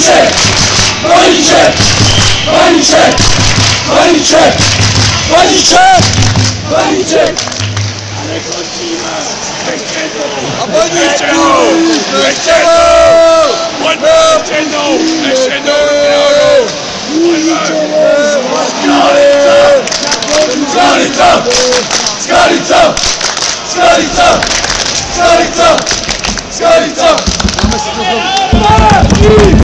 Kończę! Kończę! Kończę! Kończę! Kończę! Kończę! Ale godzina! A pani Skalica! Skalica! Skalica! Skalica! Skalica! Skalica!